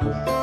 Bye.